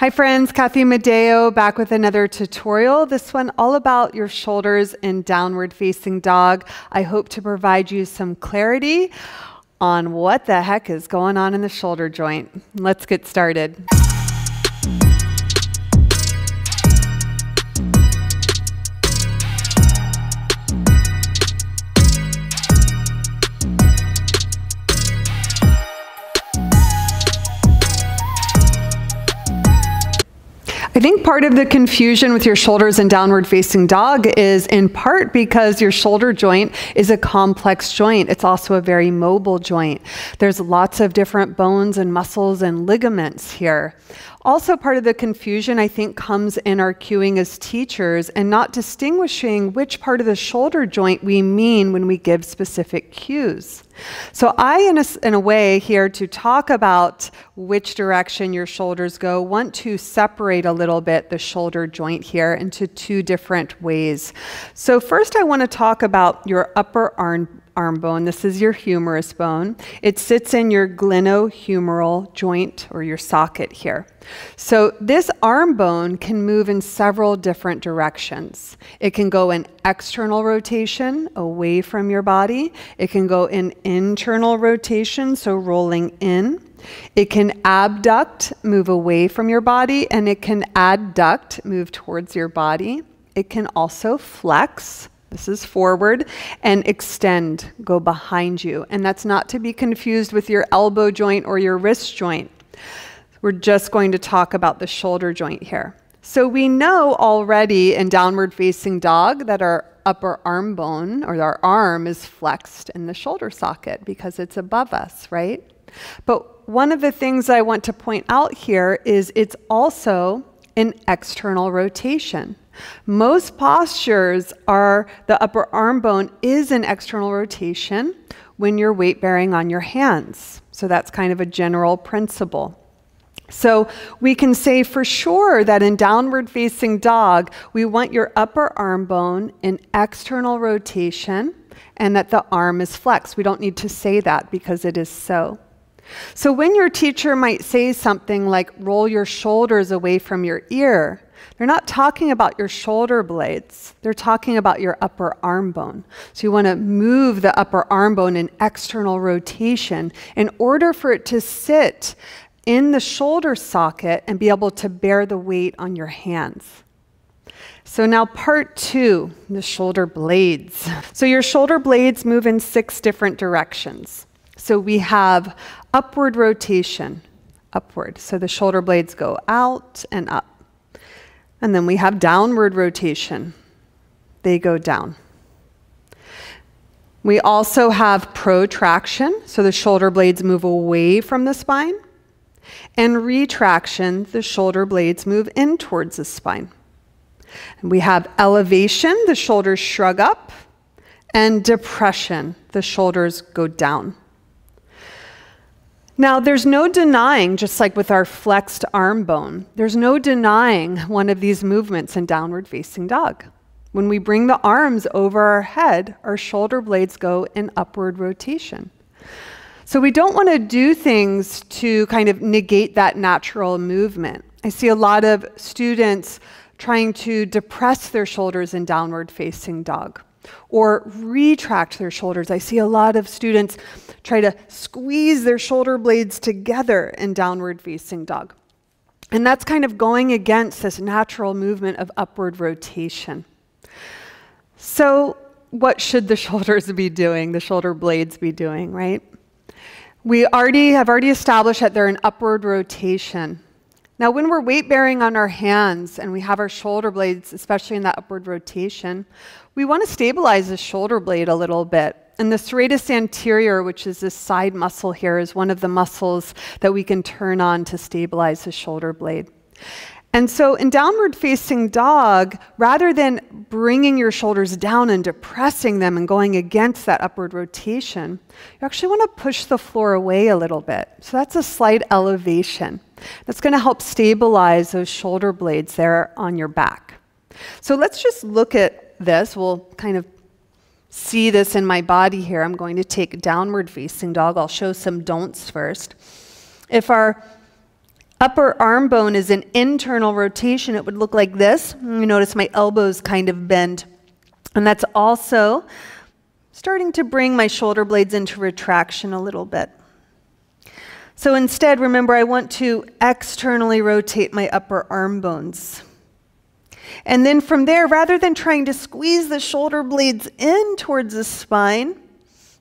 Hi friends, Cathy Madeo back with another tutorial. This one all about your shoulders in downward facing dog. I hope to provide you some clarity on what the heck is going on in the shoulder joint. Let's get started. I think part of the confusion with your shoulders and downward facing dog is in part because your shoulder joint is a complex joint. It's also a very mobile joint. There's lots of different bones and muscles and ligaments here. Also, part of the confusion, I think, comes in our cueing as teachers and not distinguishing which part of the shoulder joint we mean when we give specific cues. So, I, in a, in a way, here to talk about which direction your shoulders go, want to separate a little bit the shoulder joint here into two different ways. So, first, I want to talk about your upper arm arm bone. This is your humerus bone. It sits in your glenohumeral joint or your socket here. So this arm bone can move in several different directions. It can go in external rotation away from your body. It can go in internal rotation, so rolling in. It can abduct, move away from your body, and it can adduct, move towards your body. It can also flex, this is forward and extend, go behind you. And that's not to be confused with your elbow joint or your wrist joint. We're just going to talk about the shoulder joint here. So we know already in downward facing dog that our upper arm bone or our arm is flexed in the shoulder socket because it's above us, right? But one of the things I want to point out here is it's also an external rotation. Most postures are the upper arm bone is an external rotation when you're weight bearing on your hands. So that's kind of a general principle. So we can say for sure that in downward facing dog, we want your upper arm bone in external rotation and that the arm is flexed. We don't need to say that because it is so. So when your teacher might say something like roll your shoulders away from your ear, they're not talking about your shoulder blades. They're talking about your upper arm bone. So you want to move the upper arm bone in external rotation in order for it to sit in the shoulder socket and be able to bear the weight on your hands. So now part two, the shoulder blades. So your shoulder blades move in six different directions. So we have upward rotation, upward. So the shoulder blades go out and up. And then we have downward rotation. They go down. We also have protraction, so the shoulder blades move away from the spine. And retraction, the shoulder blades move in towards the spine. And we have elevation, the shoulders shrug up. And depression, the shoulders go down. Now, there's no denying, just like with our flexed arm bone, there's no denying one of these movements in downward facing dog. When we bring the arms over our head, our shoulder blades go in upward rotation. So we don't want to do things to kind of negate that natural movement. I see a lot of students trying to depress their shoulders in downward facing dog or retract their shoulders. I see a lot of students try to squeeze their shoulder blades together in downward facing dog. And that's kind of going against this natural movement of upward rotation. So, what should the shoulders be doing, the shoulder blades be doing, right? We already have already established that they're in upward rotation. Now, when we're weight bearing on our hands and we have our shoulder blades, especially in that upward rotation, we want to stabilize the shoulder blade a little bit. And the serratus anterior, which is this side muscle here, is one of the muscles that we can turn on to stabilize the shoulder blade. And so, in downward facing dog, rather than bringing your shoulders down and depressing them and going against that upward rotation, you actually want to push the floor away a little bit. So, that's a slight elevation. That's going to help stabilize those shoulder blades there on your back. So, let's just look at this. We'll kind of see this in my body here. I'm going to take downward facing dog. I'll show some don'ts first. If our Upper arm bone is an internal rotation. It would look like this. You notice my elbows kind of bend. And that's also starting to bring my shoulder blades into retraction a little bit. So instead, remember, I want to externally rotate my upper arm bones. And then from there, rather than trying to squeeze the shoulder blades in towards the spine,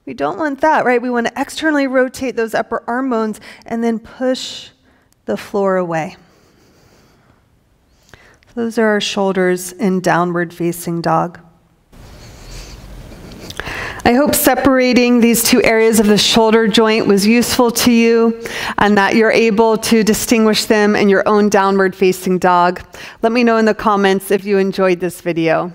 we don't want that, right? We want to externally rotate those upper arm bones and then push the floor away. Those are our shoulders in downward facing dog. I hope separating these two areas of the shoulder joint was useful to you and that you're able to distinguish them in your own downward facing dog. Let me know in the comments if you enjoyed this video.